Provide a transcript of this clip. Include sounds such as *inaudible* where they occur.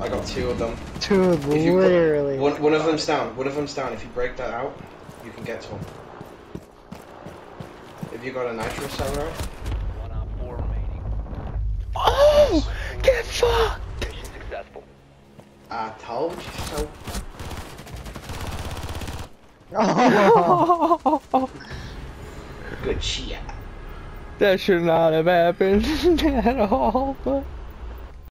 I got two of them. Two If you- literally. One, one of them's down. One of them's down. If you break that out, you can get to him. If you got a nitro samurai? One four remaining. Oh! Get fucked! Mission successful. I told you so. *laughs* Good shit. that should not have happened *laughs* at all, but.